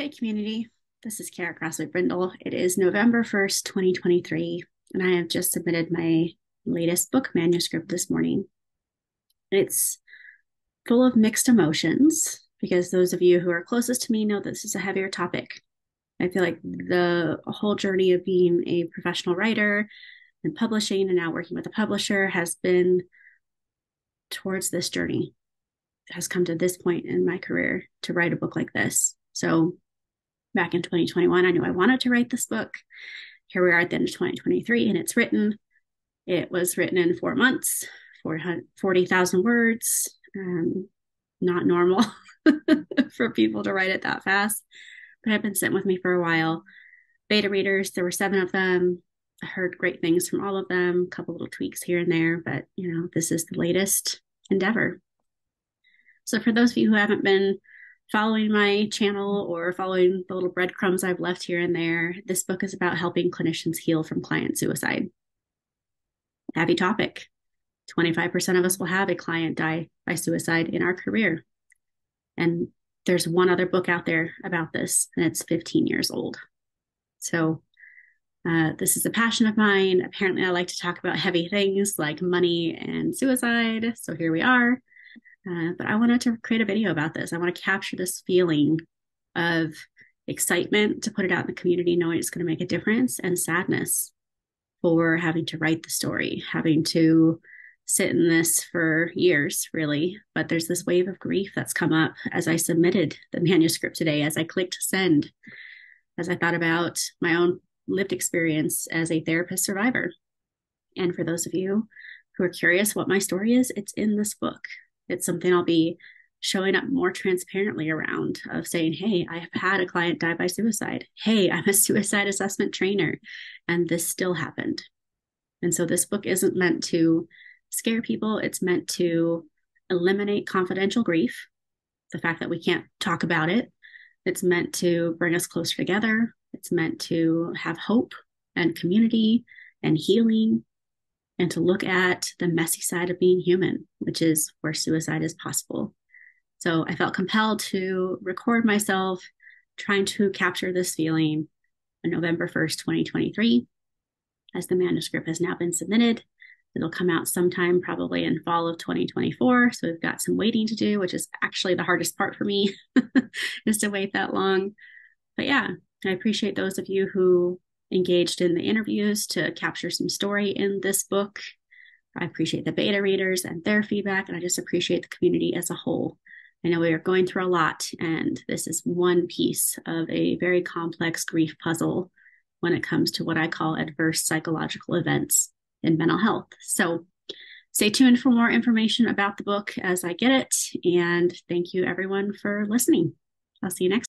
Hey, community. This is Kara Croswaite Brindle. It is November 1st, 2023, and I have just submitted my latest book manuscript this morning. It's full of mixed emotions because those of you who are closest to me know this is a heavier topic. I feel like the whole journey of being a professional writer and publishing and now working with a publisher has been towards this journey, it has come to this point in my career to write a book like this. So back in 2021. I knew I wanted to write this book. Here we are at the end of 2023, and it's written. It was written in four months, 40,000 words. Um, not normal for people to write it that fast, but have been sitting with me for a while. Beta readers, there were seven of them. I heard great things from all of them, a couple little tweaks here and there, but you know, this is the latest endeavor. So, for those of you who haven't been following my channel or following the little breadcrumbs I've left here and there, this book is about helping clinicians heal from client suicide. Heavy topic. 25% of us will have a client die by suicide in our career. And there's one other book out there about this, and it's 15 years old. So, uh, this is a passion of mine. Apparently, I like to talk about heavy things like money and suicide. So, here we are. Uh, but I wanted to create a video about this. I want to capture this feeling of excitement to put it out in the community, knowing it's going to make a difference, and sadness for having to write the story, having to sit in this for years, really. But there's this wave of grief that's come up as I submitted the manuscript today, as I clicked send, as I thought about my own lived experience as a therapist survivor. And for those of you who are curious what my story is, it's in this book it's something I'll be showing up more transparently around of saying, Hey, I have had a client die by suicide. Hey, I'm a suicide assessment trainer, and this still happened. And so this book isn't meant to scare people, it's meant to eliminate confidential grief, the fact that we can't talk about it. It's meant to bring us closer together. It's meant to have hope and community and healing and to look at the messy side of being human, which is where suicide is possible. So I felt compelled to record myself trying to capture this feeling on November 1st, 2023, as the manuscript has now been submitted. It'll come out sometime probably in fall of 2024. So we've got some waiting to do, which is actually the hardest part for me is to wait that long. But yeah, I appreciate those of you who engaged in the interviews to capture some story in this book. I appreciate the beta readers and their feedback, and I just appreciate the community as a whole. I know we are going through a lot, and this is one piece of a very complex grief puzzle when it comes to what I call adverse psychological events in mental health. So stay tuned for more information about the book as I get it. And thank you, everyone, for listening. I'll see you next